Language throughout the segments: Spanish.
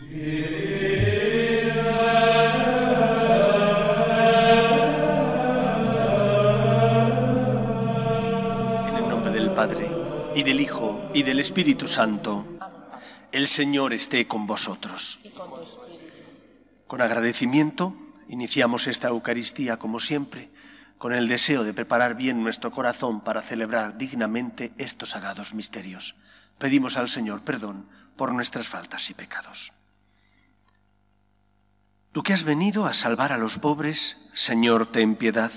En el nombre del Padre, y del Hijo, y del Espíritu Santo, el Señor esté con vosotros. Con agradecimiento, iniciamos esta Eucaristía como siempre, con el deseo de preparar bien nuestro corazón para celebrar dignamente estos sagrados misterios. Pedimos al Señor perdón por nuestras faltas y pecados. Tú que has venido a salvar a los pobres, Señor, ten piedad.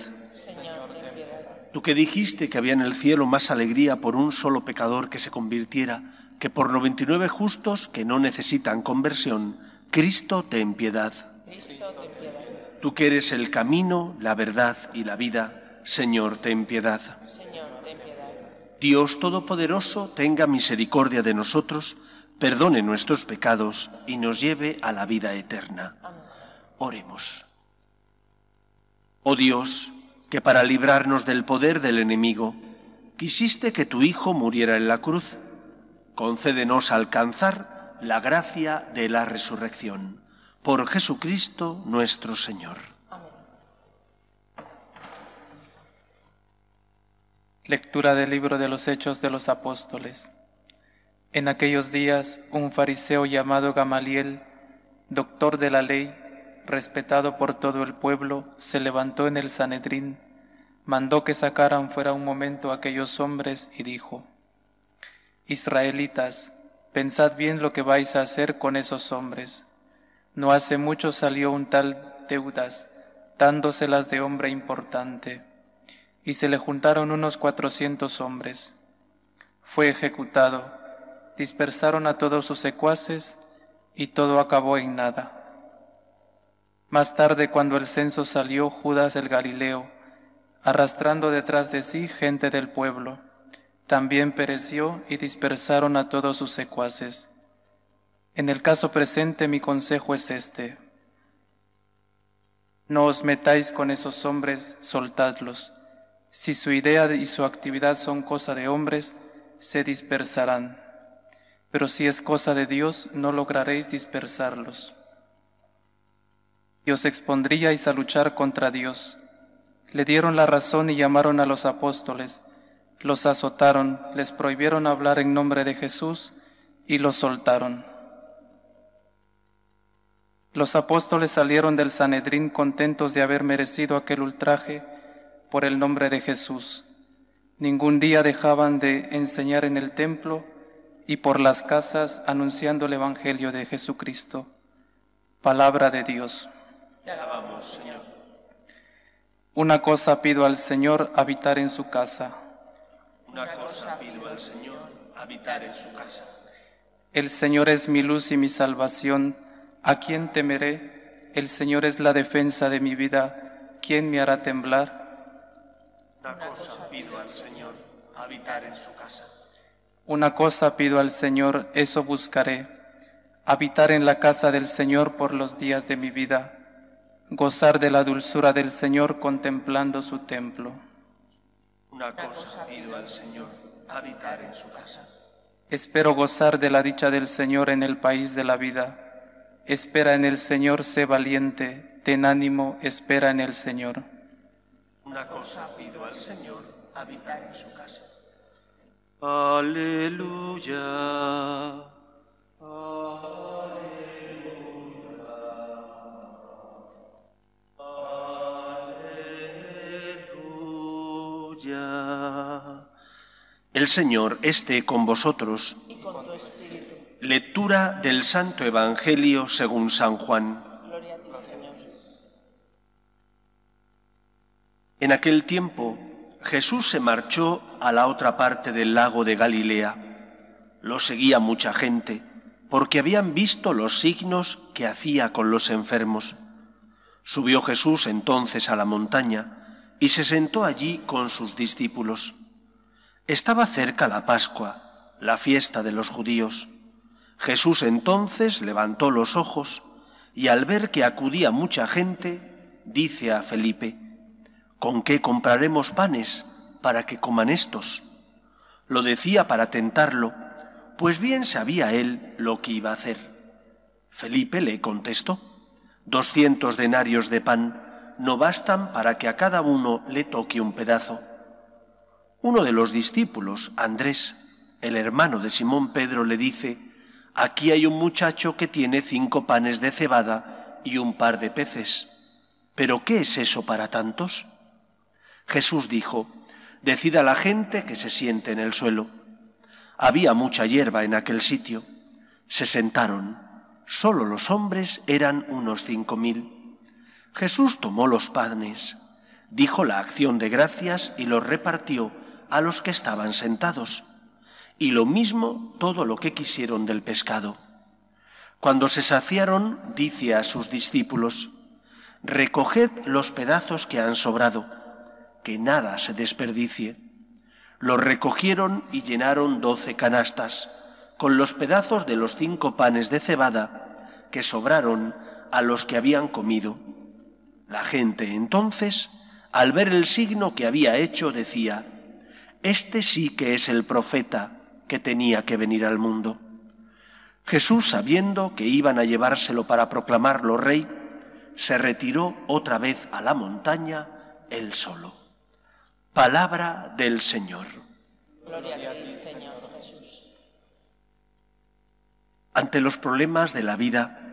Tú que dijiste que había en el cielo más alegría por un solo pecador que se convirtiera que por 99 justos que no necesitan conversión, Cristo, ten piedad. Tú que eres el camino, la verdad y la vida, Señor, ten piedad. Dios Todopoderoso, tenga misericordia de nosotros, perdone nuestros pecados y nos lleve a la vida eterna. Oremos. Oh Dios, que para librarnos del poder del enemigo, quisiste que tu Hijo muriera en la cruz, concédenos alcanzar la gracia de la resurrección. Por Jesucristo nuestro Señor. Lectura del libro de los Hechos de los Apóstoles. En aquellos días un fariseo llamado Gamaliel, doctor de la ley, respetado por todo el pueblo, se levantó en el Sanedrín, mandó que sacaran fuera un momento aquellos hombres y dijo, Israelitas, pensad bien lo que vais a hacer con esos hombres. No hace mucho salió un tal Teudas, dándoselas de hombre importante y se le juntaron unos cuatrocientos hombres. Fue ejecutado, dispersaron a todos sus secuaces y todo acabó en nada. Más tarde, cuando el censo salió, Judas el Galileo, arrastrando detrás de sí gente del pueblo, también pereció y dispersaron a todos sus secuaces. En el caso presente mi consejo es este. No os metáis con esos hombres, soltadlos si su idea y su actividad son cosa de hombres, se dispersarán. Pero si es cosa de Dios, no lograréis dispersarlos. Y os expondríais a luchar contra Dios. Le dieron la razón y llamaron a los apóstoles. Los azotaron, les prohibieron hablar en nombre de Jesús y los soltaron. Los apóstoles salieron del Sanedrín contentos de haber merecido aquel ultraje por el nombre de Jesús. Ningún día dejaban de enseñar en el templo y por las casas anunciando el Evangelio de Jesucristo. Palabra de Dios. Te alabamos, Señor. Una cosa pido al Señor, habitar en su casa. Una cosa pido al Señor, habitar en su casa. El Señor es mi luz y mi salvación. ¿A quién temeré? El Señor es la defensa de mi vida. ¿Quién me hará temblar? Una cosa pido al Señor, habitar en su casa. Una cosa pido al Señor, eso buscaré, habitar en la casa del Señor por los días de mi vida, gozar de la dulzura del Señor contemplando su templo. Una cosa pido al Señor, habitar en su casa. Espero gozar de la dicha del Señor en el país de la vida. Espera en el Señor, sé valiente, ten ánimo, espera en el Señor. Una cosa pido al Señor, habitar en su casa. Aleluya. Aleluya. El Señor esté con vosotros. y con tu espíritu. Lectura del Santo Evangelio según San Juan. Gloria a ti, Señor. En aquel tiempo Jesús se marchó a la otra parte del lago de Galilea. Lo seguía mucha gente, porque habían visto los signos que hacía con los enfermos. Subió Jesús entonces a la montaña y se sentó allí con sus discípulos. Estaba cerca la Pascua, la fiesta de los judíos. Jesús entonces levantó los ojos y al ver que acudía mucha gente, dice a Felipe, ¿Con qué compraremos panes para que coman estos? Lo decía para tentarlo, pues bien sabía él lo que iba a hacer. Felipe le contestó, doscientos denarios de pan no bastan para que a cada uno le toque un pedazo. Uno de los discípulos, Andrés, el hermano de Simón Pedro, le dice, aquí hay un muchacho que tiene cinco panes de cebada y un par de peces. ¿Pero qué es eso para tantos? Jesús dijo, Decid a la gente que se siente en el suelo. Había mucha hierba en aquel sitio. Se sentaron. Solo los hombres eran unos cinco mil. Jesús tomó los panes, dijo la acción de gracias y los repartió a los que estaban sentados. Y lo mismo todo lo que quisieron del pescado. Cuando se saciaron, dice a sus discípulos, Recoged los pedazos que han sobrado que nada se desperdicie. Los recogieron y llenaron doce canastas, con los pedazos de los cinco panes de cebada que sobraron a los que habían comido. La gente entonces, al ver el signo que había hecho, decía, Este sí que es el profeta que tenía que venir al mundo. Jesús, sabiendo que iban a llevárselo para proclamarlo rey, se retiró otra vez a la montaña él solo. Palabra del Señor. Gloria a ti, Señor Jesús. Ante los problemas de la vida,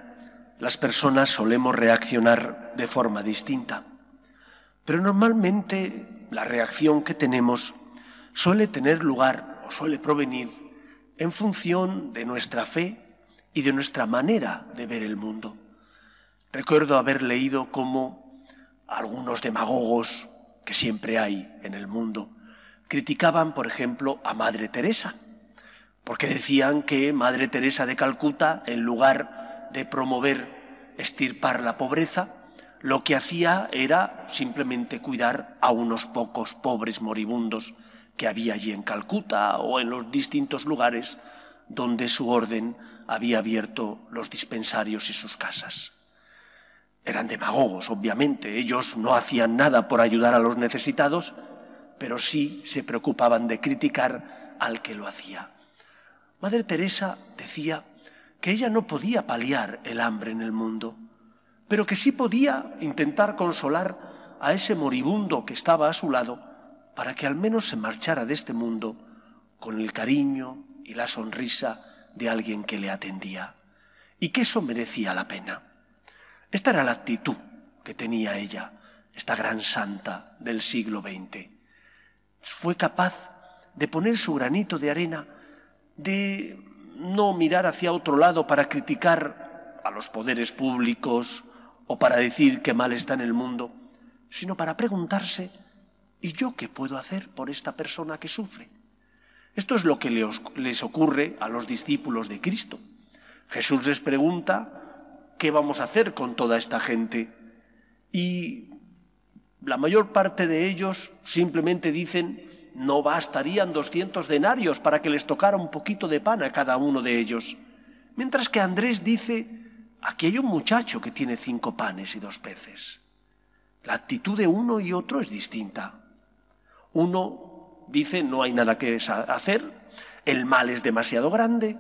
las personas solemos reaccionar de forma distinta, pero normalmente la reacción que tenemos suele tener lugar o suele provenir en función de nuestra fe y de nuestra manera de ver el mundo. Recuerdo haber leído cómo algunos demagogos que siempre hay en el mundo, criticaban, por ejemplo, a Madre Teresa, porque decían que Madre Teresa de Calcuta, en lugar de promover, estirpar la pobreza, lo que hacía era simplemente cuidar a unos pocos pobres moribundos que había allí en Calcuta o en los distintos lugares donde su orden había abierto los dispensarios y sus casas. Eran demagogos, obviamente. Ellos no hacían nada por ayudar a los necesitados, pero sí se preocupaban de criticar al que lo hacía. Madre Teresa decía que ella no podía paliar el hambre en el mundo, pero que sí podía intentar consolar a ese moribundo que estaba a su lado para que al menos se marchara de este mundo con el cariño y la sonrisa de alguien que le atendía, y que eso merecía la pena. Esta era la actitud que tenía ella, esta gran santa del siglo XX. Fue capaz de poner su granito de arena, de no mirar hacia otro lado para criticar a los poderes públicos o para decir que mal está en el mundo, sino para preguntarse, ¿y yo qué puedo hacer por esta persona que sufre? Esto es lo que les ocurre a los discípulos de Cristo. Jesús les pregunta, ¿qué vamos a hacer con toda esta gente? Y la mayor parte de ellos simplemente dicen, no bastarían 200 denarios para que les tocara un poquito de pan a cada uno de ellos. Mientras que Andrés dice, aquí hay un muchacho que tiene cinco panes y dos peces. La actitud de uno y otro es distinta. Uno dice, no hay nada que hacer, el mal es demasiado grande.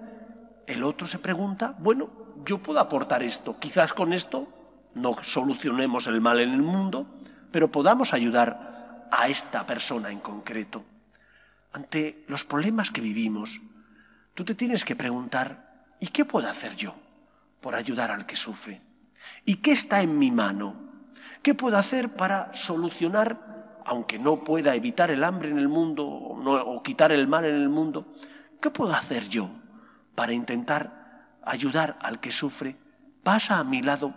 El otro se pregunta, bueno, yo puedo aportar esto. Quizás con esto no solucionemos el mal en el mundo, pero podamos ayudar a esta persona en concreto. Ante los problemas que vivimos, tú te tienes que preguntar, ¿y qué puedo hacer yo por ayudar al que sufre? ¿Y qué está en mi mano? ¿Qué puedo hacer para solucionar, aunque no pueda evitar el hambre en el mundo o, quitar el mal en el mundo, qué puedo hacer yo para intentar ayudar al que sufre, pasa a mi lado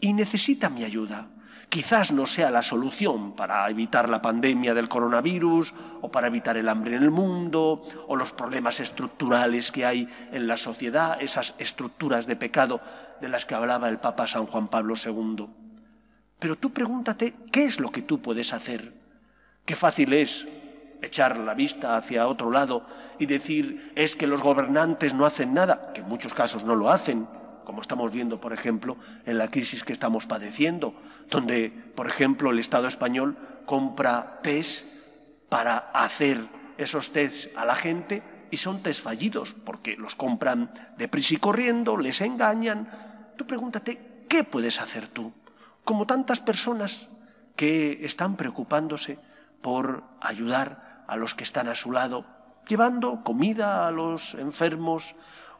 y necesita mi ayuda. Quizás no sea la solución para evitar la pandemia del coronavirus o para evitar el hambre en el mundo o los problemas estructurales que hay en la sociedad, esas estructuras de pecado de las que hablaba el Papa San Juan Pablo II. Pero tú pregúntate, ¿qué es lo que tú puedes hacer? Qué fácil es echar la vista hacia otro lado y decir es que los gobernantes no hacen nada, que en muchos casos no lo hacen, como estamos viendo, por ejemplo, en la crisis que estamos padeciendo, donde, por ejemplo, el Estado español compra test para hacer esos test a la gente y son test fallidos, porque los compran deprisa y corriendo, les engañan Tú pregúntate, ¿qué puedes hacer tú? Como tantas personas que están preocupándose por ayudar a los que están a su lado, llevando comida a los enfermos,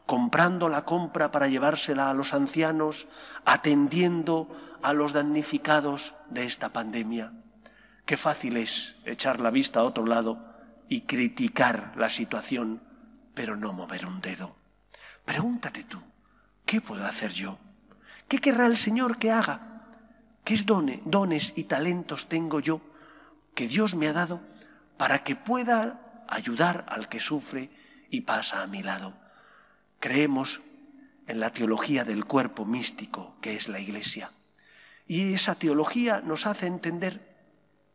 comprando la compra para llevársela a los ancianos, atendiendo a los damnificados de esta pandemia. Qué fácil es echar la vista a otro lado y criticar la situación, pero no mover un dedo. Pregúntate tú, ¿qué puedo hacer yo? ¿Qué querrá el Señor que haga? ¿Qué dones y talentos tengo yo que Dios me ha dado para que pueda ayudar al que sufre y pasa a mi lado? Creemos en la teología del cuerpo místico que es la Iglesia. Y esa teología nos hace entender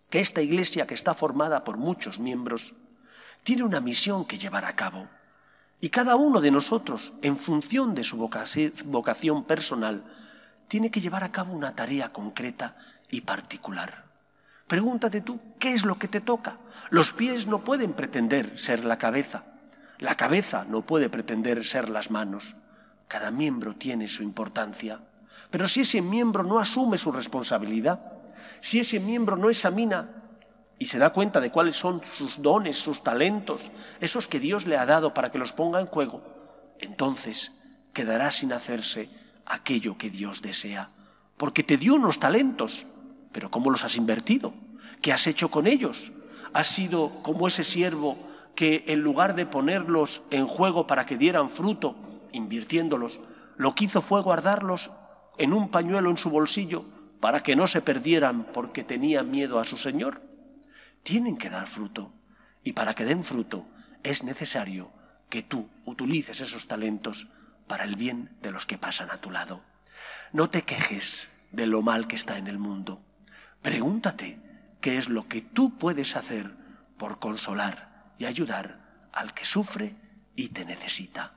que esta Iglesia, que está formada por muchos miembros, tiene una misión que llevar a cabo. Y cada uno de nosotros, en función de su vocación personal, tiene que llevar a cabo una tarea concreta y particular. Pregúntate tú, ¿qué es lo que te toca? Los pies no pueden pretender ser la cabeza. La cabeza no puede pretender ser las manos. Cada miembro tiene su importancia. Pero si ese miembro no asume su responsabilidad, si ese miembro no examina y se da cuenta de cuáles son sus dones, sus talentos, esos que Dios le ha dado para que los ponga en juego, entonces quedará sin hacerse aquello que Dios desea. Porque te dio unos talentos, pero ¿cómo los has invertido? ¿Qué has hecho con ellos? ¿Has sido como ese siervo que en lugar de ponerlos en juego para que dieran fruto, invirtiéndolos, lo que hizo fue guardarlos en un pañuelo en su bolsillo para que no se perdieran porque tenía miedo a su Señor? tienen que dar fruto. Y para que den fruto es necesario que tú utilices esos talentos para el bien de los que pasan a tu lado. No te quejes de lo mal que está en el mundo. Pregúntate qué es lo que tú puedes hacer por consolar ayudar al que sufre y te necesita.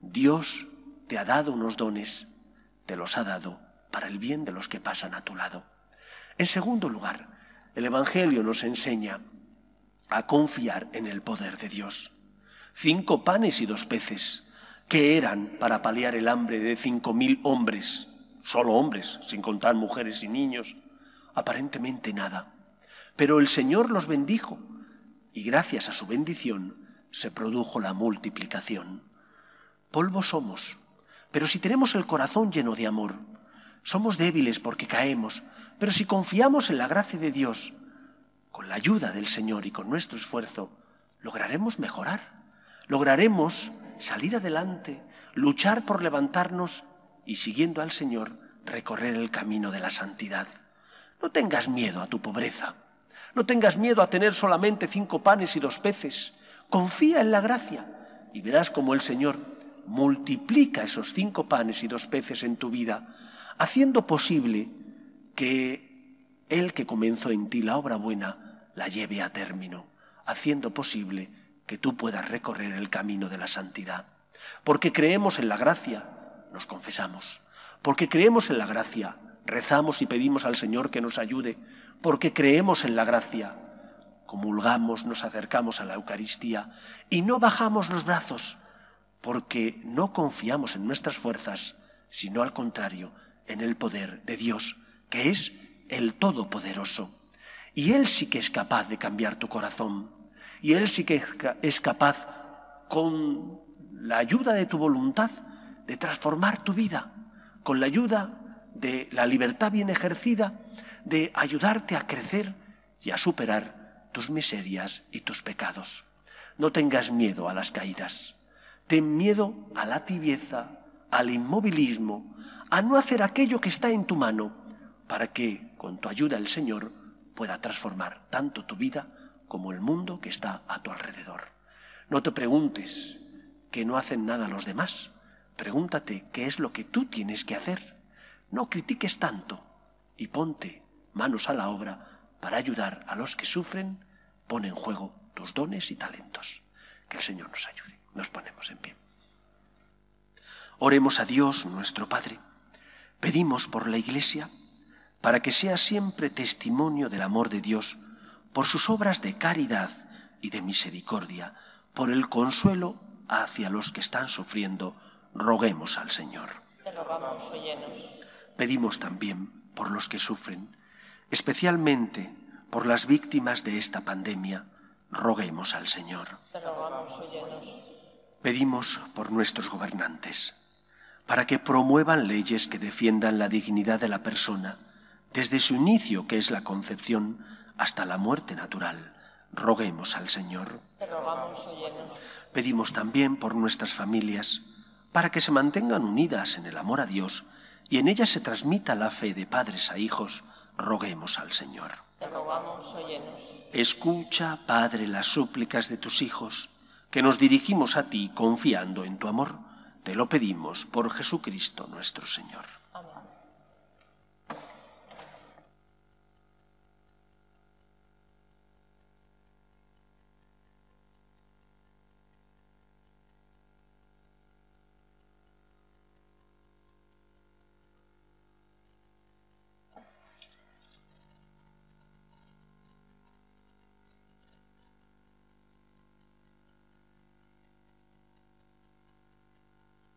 Dios te ha dado unos dones, te los ha dado para el bien de los que pasan a tu lado. En segundo lugar, el Evangelio nos enseña a confiar en el poder de Dios. Cinco panes y dos peces, que eran para paliar el hambre de cinco mil hombres, solo hombres, sin contar mujeres y niños, aparentemente nada. Pero el Señor los bendijo y gracias a su bendición se produjo la multiplicación. Polvo somos, pero si tenemos el corazón lleno de amor, somos débiles porque caemos, pero si confiamos en la gracia de Dios, con la ayuda del Señor y con nuestro esfuerzo, lograremos mejorar, lograremos salir adelante, luchar por levantarnos y siguiendo al Señor recorrer el camino de la santidad. No tengas miedo a tu pobreza, no tengas miedo a tener solamente cinco panes y dos peces, confía en la gracia y verás como el Señor multiplica esos cinco panes y dos peces en tu vida, haciendo posible que Él que comenzó en ti la obra buena la lleve a término, haciendo posible que tú puedas recorrer el camino de la santidad. Porque creemos en la gracia, nos confesamos. Porque creemos en la gracia, rezamos y pedimos al Señor que nos ayude. Porque creemos en la gracia, comulgamos, nos acercamos a la Eucaristía y no bajamos los brazos, porque no confiamos en nuestras fuerzas, sino al contrario, en el poder de Dios que es el Todopoderoso. Y Él sí que es capaz de cambiar tu corazón. Y Él sí que es capaz, con la ayuda de tu voluntad, de transformar tu vida, con la ayuda de la libertad bien ejercida, de ayudarte a crecer y a superar tus miserias y tus pecados. No tengas miedo a las caídas. Ten miedo a la tibieza, al inmovilismo, a no hacer aquello que está en tu mano, para que, con tu ayuda, el Señor pueda transformar tanto tu vida como el mundo que está a tu alrededor. No te preguntes que no hacen nada los demás. Pregúntate qué es lo que tú tienes que hacer. No critiques tanto y ponte manos a la obra para ayudar a los que sufren. Pon en juego tus dones y talentos. Que el Señor nos ayude. Nos ponemos en pie. Oremos a Dios, nuestro Padre. Pedimos por la Iglesia para que sea siempre testimonio del amor de Dios por sus obras de caridad y de misericordia, por el consuelo hacia los que están sufriendo, roguemos al Señor. Te rogamos. Pedimos también por los que sufren, especialmente por las víctimas de esta pandemia. Roguemos al Señor. Pedimos por nuestros gobernantes, para que promuevan leyes que defiendan la dignidad de la persona, desde su inicio, que es la concepción, hasta la muerte natural. Roguemos al Señor. Pedimos también por nuestras familias, para que se mantengan unidas en el amor a Dios y en ellas se transmita la fe de padres a hijos. Roguemos al Señor. Te rogamos, óyenos. Escucha, Padre, las súplicas de tus hijos, que nos dirigimos a ti confiando en tu amor. Te lo pedimos por Jesucristo nuestro Señor.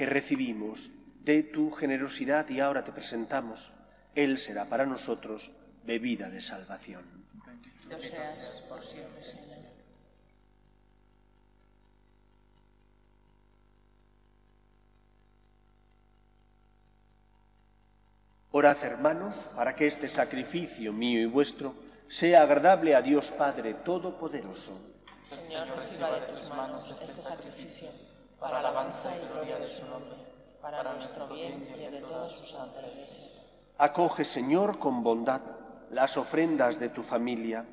que recibimos de tu generosidad y ahora te presentamos. Él será para nosotros bebida de salvación. Bendito seas por siempre, Señor. Orad, hermanos, para que este sacrificio mío y vuestro sea agradable a Dios Padre Todopoderoso. Señor, reciba de tus manos este sacrificio para alabanza y gloria de su nombre, para nuestro bien y el de toda su santa iglesia. Acoge, Señor, con bondad las ofrendas de tu familia,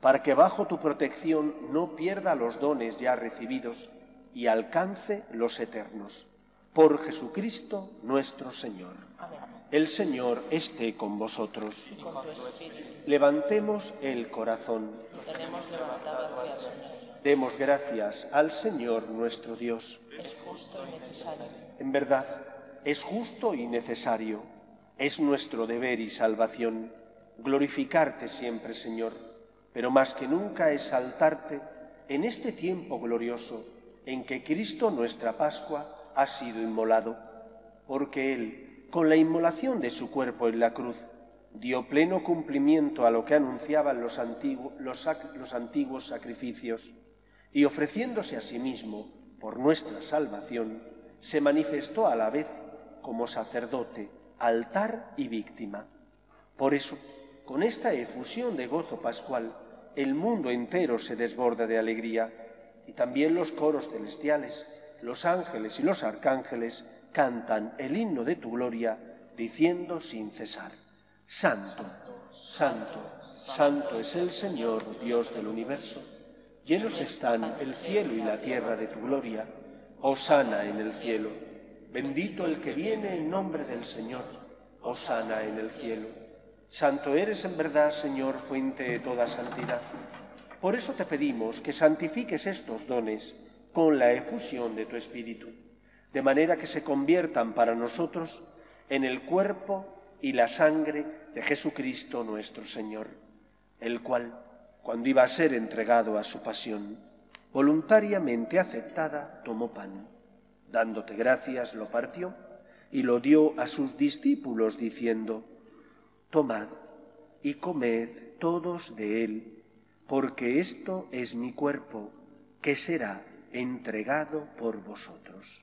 para que bajo tu protección no pierda los dones ya recibidos y alcance los eternos. Por Jesucristo nuestro Señor. Amén. El Señor esté con vosotros. Y con tu espíritu Levantemos el corazón. tenemos levantado hacia el Señor. Demos gracias al Señor nuestro Dios. Es justo y necesario. En verdad, es justo y necesario, es nuestro deber y salvación glorificarte siempre, Señor, pero más que nunca exaltarte en este tiempo glorioso en que Cristo nuestra Pascua ha sido inmolado, porque Él, con la inmolación de su cuerpo en la cruz, dio pleno cumplimiento a lo que anunciaban los, los antiguos sacrificios, y ofreciéndose a sí mismo por nuestra salvación, se manifestó a la vez como sacerdote, altar y víctima. Por eso, con esta efusión de gozo pascual, el mundo entero se desborda de alegría, y también los coros celestiales, los ángeles y los arcángeles cantan el himno de tu gloria, diciendo sin cesar, Santo, Santo, Santo es el Señor, Dios del universo. Llenos están el cielo y la tierra de tu gloria. Osana en el cielo. Bendito el que viene en nombre del Señor. Osana en el cielo. Santo eres en verdad, Señor, fuente de toda santidad. Por eso te pedimos que santifiques estos dones con la efusión de tu Espíritu, de manera que se conviertan para nosotros en el cuerpo y la sangre de Jesucristo nuestro Señor, el cual, cuando iba a ser entregado a su pasión, voluntariamente aceptada, tomó pan. Dándote gracias, lo partió y lo dio a sus discípulos, diciendo, Tomad y comed todos de él, porque esto es mi cuerpo, que será entregado por vosotros.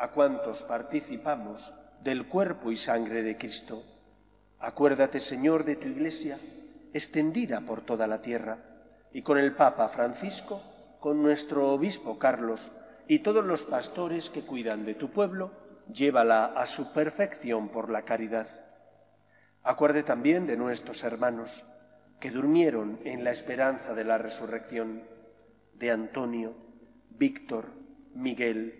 a cuantos participamos del cuerpo y sangre de Cristo. Acuérdate, Señor, de tu Iglesia, extendida por toda la tierra, y con el Papa Francisco, con nuestro Obispo Carlos y todos los pastores que cuidan de tu pueblo, llévala a su perfección por la caridad. Acuerde también de nuestros hermanos que durmieron en la esperanza de la resurrección, de Antonio, Víctor, Miguel,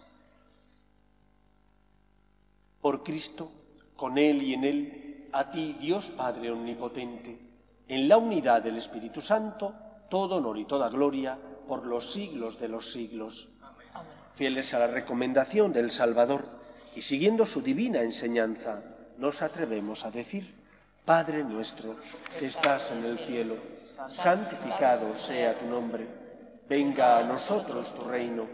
Por Cristo, con Él y en Él, a ti, Dios Padre Omnipotente, en la unidad del Espíritu Santo, todo honor y toda gloria por los siglos de los siglos. Fieles a la recomendación del Salvador y siguiendo su divina enseñanza, nos atrevemos a decir, Padre nuestro, que estás en el cielo, santificado sea tu nombre, venga a nosotros tu reino,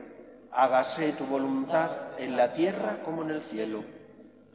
hágase tu voluntad en la tierra como en el cielo.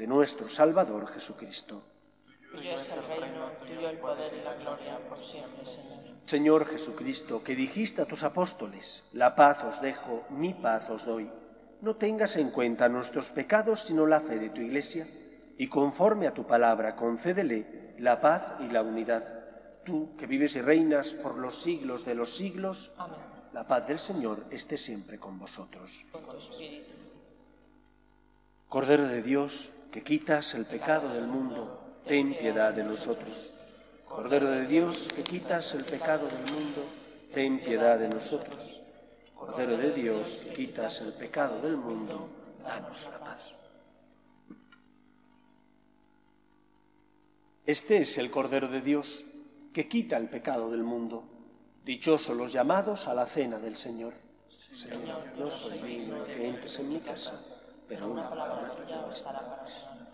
de nuestro Salvador Jesucristo. Tuyo es el reino, tuyo el poder y la gloria por siempre, Señor. Señor Jesucristo, que dijiste a tus apóstoles, la paz os dejo, mi paz os doy. No tengas en cuenta nuestros pecados, sino la fe de tu Iglesia, y conforme a tu palabra, concédele la paz y la unidad. Tú, que vives y reinas por los siglos de los siglos, Amén. la paz del Señor esté siempre con vosotros. Con. Cordero de Dios, que quitas el pecado del mundo, ten piedad de nosotros. Cordero de Dios, que quitas el pecado del mundo, ten piedad de nosotros. Cordero de Dios, que quitas el pecado del mundo, danos la paz. Este es el Cordero de Dios, que quita el pecado del mundo. Dichosos los llamados a la cena del Señor. Señor, no soy digno de que entres en mi casa, pero una palabra tuya bastará para sana.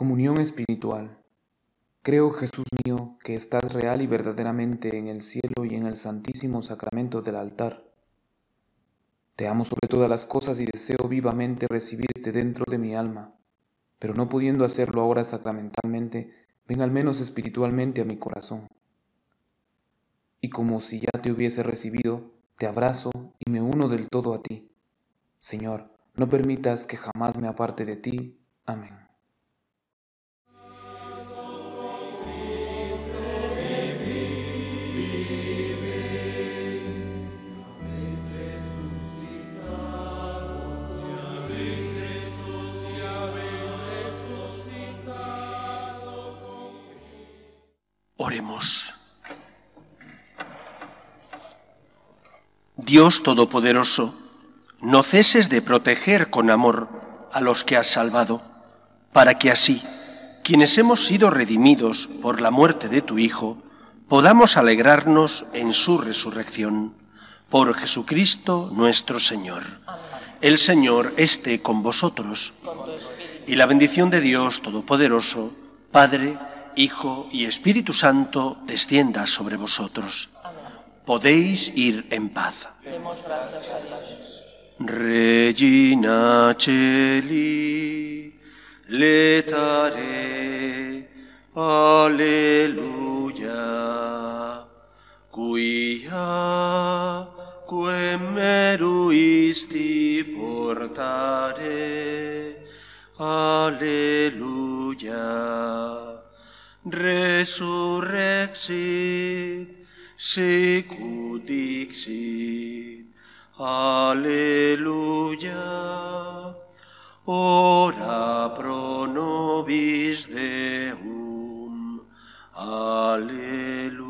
Comunión espiritual. Creo, Jesús mío, que estás real y verdaderamente en el cielo y en el santísimo sacramento del altar. Te amo sobre todas las cosas y deseo vivamente recibirte dentro de mi alma, pero no pudiendo hacerlo ahora sacramentalmente, ven al menos espiritualmente a mi corazón. Y como si ya te hubiese recibido, te abrazo y me uno del todo a ti. Señor, no permitas que jamás me aparte de ti. Amén. Dios Todopoderoso, no ceses de proteger con amor a los que has salvado, para que así, quienes hemos sido redimidos por la muerte de tu Hijo, podamos alegrarnos en su resurrección. Por Jesucristo nuestro Señor. El Señor esté con vosotros. Y la bendición de Dios Todopoderoso, Padre, Hijo y Espíritu Santo, descienda sobre vosotros. Podéis ir en paz. Demos gracias a Dios. Regina Celi, letare, alleluia, quia quem meruisti portare, alleluia, resurrexit, sicut. Aleluya. Ora pro nobis Deum. Aleluya.